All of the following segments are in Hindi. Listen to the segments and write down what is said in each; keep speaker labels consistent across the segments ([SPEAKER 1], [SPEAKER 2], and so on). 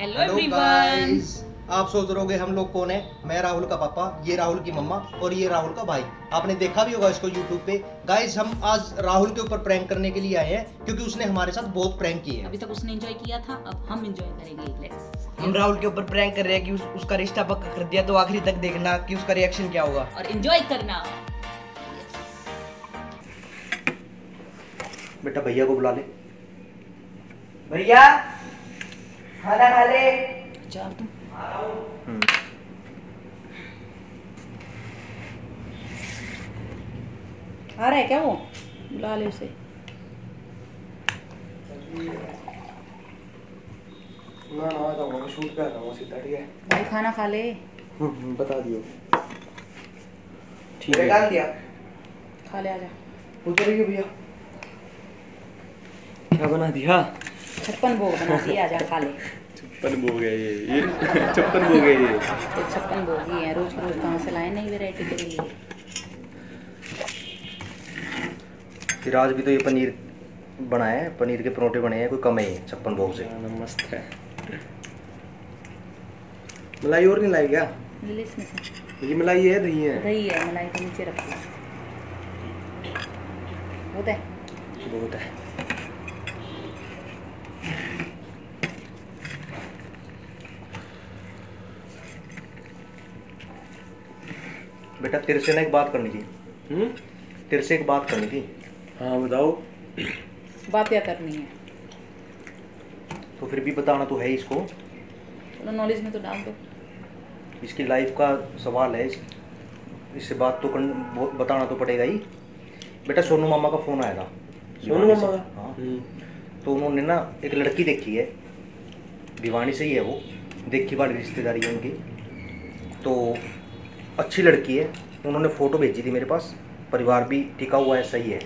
[SPEAKER 1] हेलो एवरीवन
[SPEAKER 2] आप सोच रहे होगे हम लोग कौन है? मैं राहुल का पापा ये राहुल की मम्मा और ये राहुल का भाई। आपने देखा भी होगा इसको यूट्यूब पे। गाइस हम आज राहुल के ऊपर प्रैंक करने के लिए आए हैं क्योंकि उसने हमारे साथ बहुत प्रैंक किए हैं।
[SPEAKER 1] अभी तक उसने एंजॉय किया था अब हम एंजॉय करेंगे लेट्स
[SPEAKER 3] हम राहुल के ऊपर प्रैंक कर रहे हैं कि उस, उसका रिश्ता पक्का कर दिया तो आखिरी तक देखना कि उसका रिएक्शन क्या होगा।
[SPEAKER 1] और एंजॉय करना।
[SPEAKER 2] बेटा भैया को बुला ले।
[SPEAKER 3] भैया! खाना खा ले।
[SPEAKER 1] चार तुम आ रहा है क्या वो? बुला ले उसे।
[SPEAKER 4] ना ना जाऊँगा शूट पे आ जाऊँगा सीधा ठीक है?
[SPEAKER 1] भाई खाना खा ले।
[SPEAKER 4] हम्म, बता दियो।
[SPEAKER 3] ठीक है। डाल दिया।
[SPEAKER 1] खा ले आजा
[SPEAKER 4] उतरिए भैया। क्या बना दिया?
[SPEAKER 1] छप्पन भोग बना दिए आजा खा ले।
[SPEAKER 4] छप्पन हो गया ये ये छप्पन हो गया ये
[SPEAKER 1] तो छप्पन भोग ही है रोज रोज कहाँ से लाए नई वैरायटी के लिए।
[SPEAKER 2] फिर आज भी तो ये पनीर बनाए हैं पनीर के परोठे बने हैं कोई कम है छप्पन भोग से।
[SPEAKER 4] मस्त है। मलाई और नहीं लाई क्या? ये मलाई है दही है?
[SPEAKER 1] दही है मलाई तो नीचे रखो। बहुत है?
[SPEAKER 4] बहुत है।
[SPEAKER 2] बेटा तेरे से ना एक बात करनी थी।
[SPEAKER 4] हम्म?
[SPEAKER 2] तेरे से एक बात करनी थी।
[SPEAKER 4] हाँ बताओ।
[SPEAKER 1] बात क्या करनी है?
[SPEAKER 2] तो फिर भी बताना तो है इसको।
[SPEAKER 1] चलो नॉलेज में तो डाल दो।
[SPEAKER 2] इसकी लाइफ का सवाल है इस, इससे बात तो कर, बताना तो पड़ेगा ही। बेटा सोनू मामा का फ़ोन आया था।
[SPEAKER 4] सोनू मामा? का
[SPEAKER 2] हाँ।
[SPEAKER 4] हम्म,
[SPEAKER 2] तो उन्होंने ना एक लड़की देखी है। भिवानी से ही है वो। देखी वाली रिश्तेदारी है उनकी। तो अच्छी लड़की है उन्होंने फ़ोटो भेजी थी मेरे पास परिवार भी टिका हुआ है सही है।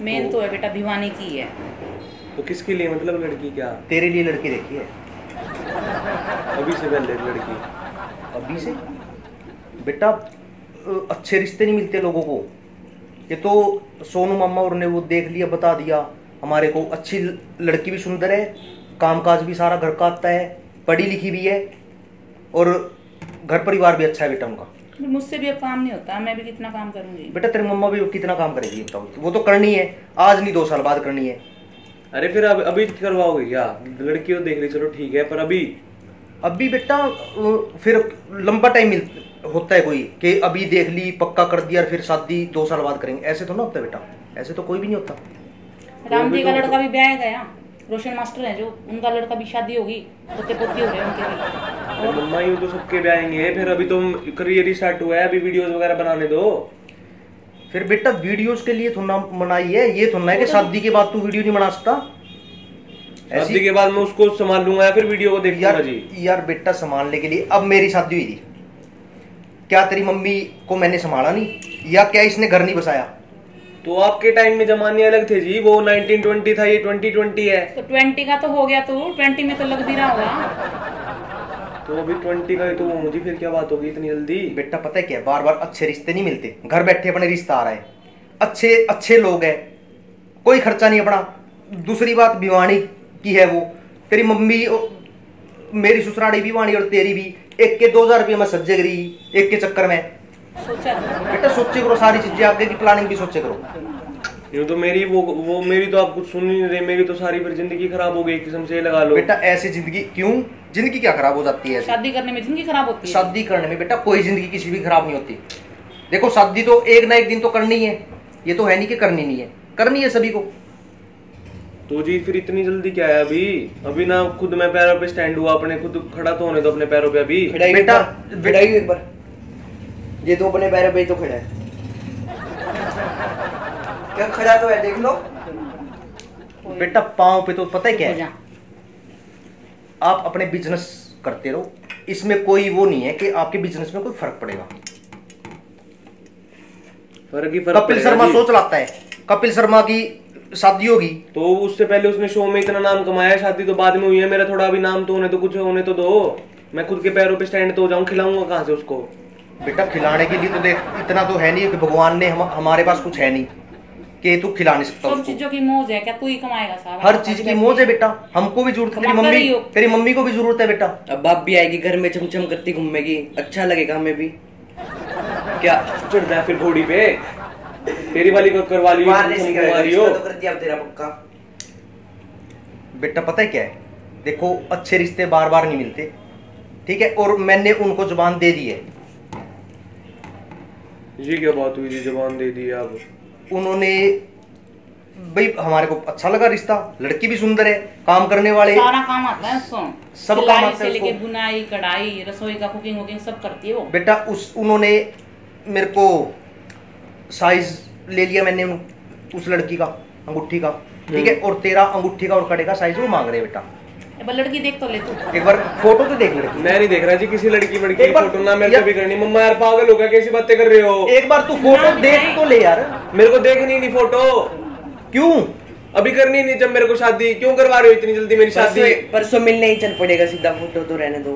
[SPEAKER 1] मेन तो है बेटा भिवानी की है।
[SPEAKER 4] तो किसके लिए मतलब लड़की क्या?
[SPEAKER 2] तेरे लिए लड़की देखी है।
[SPEAKER 4] अभी से पहले लड़की।
[SPEAKER 2] अभी से? बेटा अच्छे रिश्ते नहीं मिलते लोगों को। ये तो सोनू मामा और ने वो देख लिया बता दिया। हमारे को अच्छी लड़की भी सुंदर है कामकाज भी सारा घर का आता है पढ़ी लिखी भी है और घर परिवार भी अच्छा है बेटा उनका।
[SPEAKER 1] मुझसे भी अब काम नहीं होता मैं भी कितना काम करूँगी?
[SPEAKER 2] बेटा तेरी मम्मा भी कितना काम करेगी बताओ वो तो करनी है आज नहीं दो साल बाद करनी है।
[SPEAKER 4] अरे फिर अब अभी करवाओगे क्या? लड़की तो देख ली चलो ठीक है पर अभी?
[SPEAKER 2] अभी बेटा फिर लंबा टाइम मिल होता है कोई कि अभी देख ली पक्का कर दिया और फिर शादी दो साल बाद करेंगे। ऐसे तो ना होता बेटा ऐसे तो कोई भी नहीं होता।
[SPEAKER 1] राम जी
[SPEAKER 4] भी
[SPEAKER 1] का लड़का भी ब्याह गया। रोशन मास्टर है जो उनका लड़का भी शादी होगी पोते पोती हो रहे हैं उनके भी
[SPEAKER 4] अरे मम्मा यूँ तो सबके भी आएँगे फिर अभी तुम करियर ही स्टार्ट हुआ है अभी वीडियोस वगैरह बनाने दो।
[SPEAKER 2] फिर बेटा वीडियोस के लिए थोड़ा मनाई है ये थोड़ा है कि शादी के बाद तू वीडियो नहीं बना सकता?
[SPEAKER 4] शादी के बाद मैं उसको संभाल लूँगा या फिर वीडियो को देख लूँगा
[SPEAKER 2] यार
[SPEAKER 4] जी?
[SPEAKER 2] यार बेटा संभालने के लिए अब मेरी शादी हुई थी। क्या तेरी मम्मी को मैंने संभाला नहीं? या क्या इसने घर नहीं बसाया?
[SPEAKER 4] तो आपके टाइम में जमाने अलग थे जी वो 1920 था ये 2020 है।
[SPEAKER 1] तो ट्वेंटी का तो हो गया तू ट्वेंटी में तो लग भी रहा होगा।
[SPEAKER 4] तो अभी 20 का ही तो मुझे फिर क्या बात होगी इतनी जल्दी?
[SPEAKER 2] बेटा पता है क्या बार बार अच्छे रिश्ते नहीं मिलते। घर बैठे अपने रिश्ता आ रहा है। अच्छे अच्छे लोग हैं। कोई खर्चा नहीं अपना। दूसरी बात भिवानी की है वो। तेरी मम्मी मेरी ससुराली भी वाणी और तेरी भी। एक के दो हज़ार रुपये में सज्जे करी एक के चक्कर में। बेटा सोचे करो सारी चीज़ें आगे की प्लानिंग भी सोचे करो।
[SPEAKER 4] यूँ तो मेरी वो वो मेरी तो आप कुछ सुन ही नहीं रहे मेरी तो सारी फिर ज़िंदगी खराब हो गई एक किस्म से लगा लो।
[SPEAKER 2] बेटा ऐसे ज़िंदगी क्यों? ज़िंदगी क्या खराब हो जाती है
[SPEAKER 1] शादी करने में ज़िंदगी खराब होती है।
[SPEAKER 2] शादी करने में बेटा कोई ज़िंदगी किसी भी खराब नहीं होती। देखो शादी तो एक ना एक दिन तो करनी है ये तो है नहीं कि करनी नहीं है। करनी है सभी को।
[SPEAKER 4] तो जी फिर इतनी जल्दी क्या है अभी? अभी ना खुद मैं पैरों पे स्टैंड हुआ अपने खुद खड़ा तो होने दो अपने पैरों पे अभी।
[SPEAKER 2] बेटा-
[SPEAKER 3] बेटा ही एक बार। ये तो अपने पैरों पे ही तो खड़ा है। क्या खड़ा तो है देख लो।
[SPEAKER 2] बेटा पाँव पे तो पता है क्या
[SPEAKER 1] है?
[SPEAKER 2] आप अपने बिज़नेस करते रहो। इसमें कोई वो नहीं है कि आपके बिज़नेस में कोई फ़र्क पड़ेगा।
[SPEAKER 4] फ़र्क ही फ़र्क
[SPEAKER 2] कपिल शर्मा। सोच लाता है। कपिल शर्मा की शादी होगी।
[SPEAKER 4] तो उससे पहले उसने शो में इतना नाम कमाया शादी तो बाद में हुई है। मेरा थोड़ा अभी नाम तो होने तो कुछ होने तो दो। मैं खुद के पैरों पे स्टैंड तो हो जाऊँ खिलाऊँगा कहाँ से उसको?
[SPEAKER 2] बेटा खिलाने के लिए तो देख इतना तो है नहीं कि भगवान ने हम, हमारे पास कुछ है नहीं। कि तू खिला नहीं सकता
[SPEAKER 1] सब चीज़ों की मौज है क्या तू ही कमाएगा सारा?
[SPEAKER 2] हर चीज़ की मौज है बेटा हमको भी ज़रूरत है तेरी मम्मी तेरी मम्मी को भी ज़रूरत है बेटा।
[SPEAKER 3] अब बाप भी आएगी घर में चमचम करती घूमेगी अच्छा लगेगा हमें भी। क्या?
[SPEAKER 4] चढ़ जाए फिर घोड़ी पे। तेरी वाली को करवा
[SPEAKER 3] क्या तो कर दिया तेरा पक्का।
[SPEAKER 2] बेटा पता है क्या है? देखो अच्छे रिश्ते बार बार नहीं मिलते ठीक है? और मैंने उनको ज़ुबान दे दी है।
[SPEAKER 4] ये क्या बात हुई जी जबान दे दी अब
[SPEAKER 2] उन्होंने भाई हमारे को अच्छा लगा रिश्ता। लड़की भी सुंदर है काम करने वाले।
[SPEAKER 1] सारा काम आता है उसको।
[SPEAKER 2] सब काम आता है
[SPEAKER 1] लेके
[SPEAKER 2] उसको।
[SPEAKER 1] बुनाई कढ़ाई रसोई का कुकिंग वुकिंग सब करती है वो।
[SPEAKER 2] बेटा उस उन्होंने मेरे को साइज़ ले लिया मैंने उस लड़की का अंगूठी का। ठीक है? और तेरा अंगूठी का और कड़े का साइज़ वो मांग रहे बेटा।
[SPEAKER 1] लड़की देख तो ले तू।
[SPEAKER 2] एक बार फ़ोटो तो देख लड़की।
[SPEAKER 4] मैं नहीं देख रहा जी किसी लड़की लड़की फ़ोटो ना मेरे को भी करनी मम्मा यार पागल हो गया कैसी बातें कर रहे हो?
[SPEAKER 2] एक बार तू फ़ोटो देख तो ले यार।
[SPEAKER 4] मेरे को देखनी नहीं फ़ोटो।
[SPEAKER 2] क्यों?
[SPEAKER 4] अभी करनी नहीं जब मेरे को शादी। क्यों करवा रहे हो इतनी जल्दी मेरी शादी?
[SPEAKER 3] परसों मिलने ही चल पड़ेगा सीधा फ़ोटो तो रहने दो।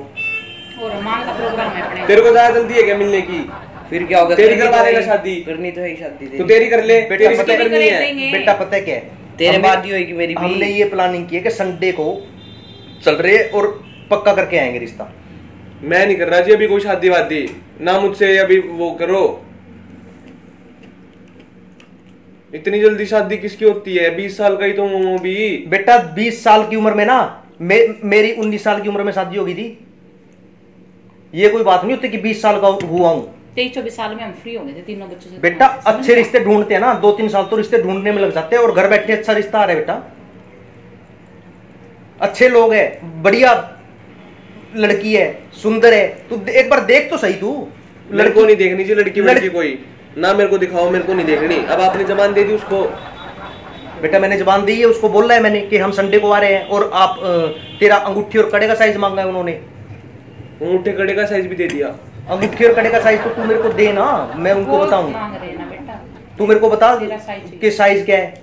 [SPEAKER 1] और रोमान का प्रोग्राम है अपने।
[SPEAKER 4] तेरे को ज़्यादा जल्दी है क्या मिलने की?
[SPEAKER 3] फिर क्या होगा?
[SPEAKER 4] तेरी
[SPEAKER 3] करनी
[SPEAKER 4] करवा
[SPEAKER 3] तो है
[SPEAKER 4] शादी।
[SPEAKER 3] करनी तो है ही शादी
[SPEAKER 4] तो
[SPEAKER 3] तेरी।
[SPEAKER 4] कर ले।
[SPEAKER 2] बेटा, पता है-। बेटा पता क्या है?
[SPEAKER 3] तेरे बाद ही होगी मेरी
[SPEAKER 2] हमने ये प्लानिंग की है कि संडे को चल रहे हैं और पक्का करके आएँगे रिश्ता।
[SPEAKER 4] मैं नहीं कर रहा जी अभी कोई शादी वादी ना मुझसे अभी वो करो। इतनी जल्दी शादी किसकी होती है? बीस साल का ही तो हूँ अभी।
[SPEAKER 2] बेटा 20 साल की उम्र में ना मे, मेरी 19 साल की उम्र में शादी होगी थी। ये कोई बात नहीं होती कि 20 साल का हुआ हूँ।
[SPEAKER 1] तेईस चौबीस साल में हम फ्री हो गए थे तीनों बच्चों से
[SPEAKER 2] बेटा अच्छे रिश्ते ढूंढते हैं ना दो तीन साल तो रिश्ते ढूँढने में लग जाते हैं और घर बैठे अच्छा रिश्ता आ रहा है बेटा। अच्छे लोग हैं बढ़िया लड़की है सुंदर है। तू एक बार देख तो सही तू।
[SPEAKER 4] मेरे को नहीं देखनी जी लड़की
[SPEAKER 2] लड़-
[SPEAKER 4] लड़की कोई। ना मेरे को दिखाओ मेरे को नहीं देखनी। अब आपने जबान दे दी उसको।
[SPEAKER 2] बेटा मैंने जबान दी है उसको बोल रहा है मैंने कि हम संडे को आ रहे हैं और आप तेरा अंगूठी और कड़े का साइज़ मांगा है उन्होंने।
[SPEAKER 4] अंगूठे कड़े का साइज़ भी दे दिया।
[SPEAKER 2] अंगूठी और कड़े का साइज़ तो तू मेरे को दे ना मैं उनको बताऊँ।
[SPEAKER 1] मांग रहे ना बेटा।
[SPEAKER 2] तू मेरे को बता
[SPEAKER 1] चाहिए।
[SPEAKER 2] कि साइज़ क्या है।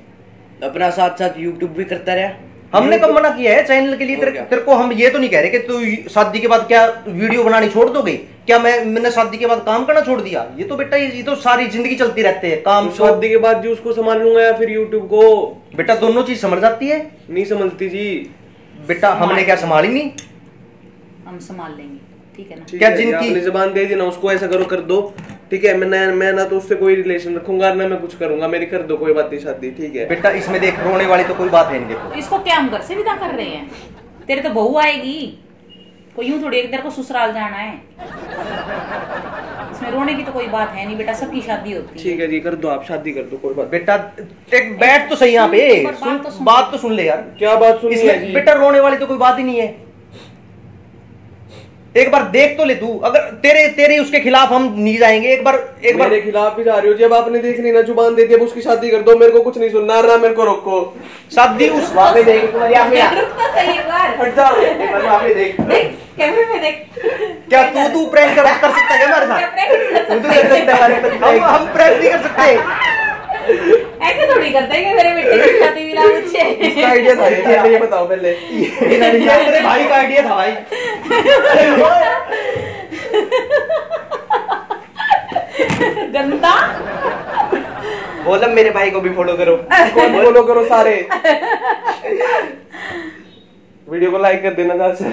[SPEAKER 3] अपना साथ साथ यूट्यूब भी करता रहा।
[SPEAKER 2] हमने कब मना किया है चैनल के लिए? तेरे, तेरे को हम ये तो नहीं कह रहे कि तू शादी के बाद क्या वीडियो बनानी छोड़ दोगे? क्या मैं मैंने शादी के बाद काम करना छोड़ दिया? ये तो बेटा ये, तो सारी ज़िंदगी चलती रहती है काम
[SPEAKER 4] तो शादी के बाद जी उसको संभाल लूँगा या फिर यूट्यूब को?
[SPEAKER 2] बेटा दोनों चीज़ समझ जाती है।
[SPEAKER 4] नहीं समझती जी।
[SPEAKER 2] बेटा हमने क्या संभाली नहीं?
[SPEAKER 1] हम संभाल लेंगे ठीक है ना?
[SPEAKER 2] क्या जिनकी-
[SPEAKER 4] जबान दे दी ना उसको ऐसा करो कर दो। ठीक है मैं ना मैं ना तो उससे कोई रिलेशन रखूँगा ना मैं कुछ करूँगा मेरी कर दो कोई बात नहीं शादी ठीक है।
[SPEAKER 2] बेटा इसमें देख रोने वाली तो कोई बात है नहीं देखो।
[SPEAKER 1] इसको क्या हम घर से विदा कर रहे हैं? तेरे तो बहू आएगी। कोई यूँ थोड़ी एक तेरे को ससुराल जाना है। इसमें रोने की तो कोई बात है नहीं बेटा सबकी शादी होती है।
[SPEAKER 4] ठीक है जी कर दो आप शादी कर दो कोई बात
[SPEAKER 2] बेटा एक बैठ तो सही यहाँ पे।
[SPEAKER 1] सुन, बात तो
[SPEAKER 2] सुन,
[SPEAKER 1] सुन।
[SPEAKER 2] बात तो सुन ले यार।
[SPEAKER 4] क्या बात सुन है
[SPEAKER 2] बेटा रोने वाली तो कोई बात ही नहीं है। एक बार देख तो ले तू। अगर तेरे तेरे उसके खिलाफ हम नहीं जाएँगे एक बार एक बार।
[SPEAKER 4] मेरे खिलाफ भी जा रही हो जब आपने देख ली ना ज़ुबान दे दी। अब उसकी शादी कर दो। मेरे को कुछ नहीं सुनना। ना मेरे को रोको।
[SPEAKER 2] शादी उस
[SPEAKER 3] वापस जाएगी तुम्हारी आँखें आ-
[SPEAKER 1] रुक तो सही एक बार।
[SPEAKER 2] हट जा। एक बार वहाँ पे देख।
[SPEAKER 1] देख कैमरे में देख।
[SPEAKER 2] क्या तू तू प्रैंक कर, कर सकता है हमारे साथ? तू तो कर सकता है हम हम प्रैंक नहीं कर सकते।
[SPEAKER 1] ऐसे थोड़ी करते हैं कि मेरे बेटे की शादी मिला मुझे।
[SPEAKER 4] इसका आइडिया था ये पहले ये बताओ पहले।
[SPEAKER 2] ये मेरे भाई का आइडिया था भाई।
[SPEAKER 1] गंदा
[SPEAKER 3] बोला मेरे भाई को भी फॉलो करो।
[SPEAKER 4] कौन फॉलो करो सारे। वीडियो को लाइक कर देना से।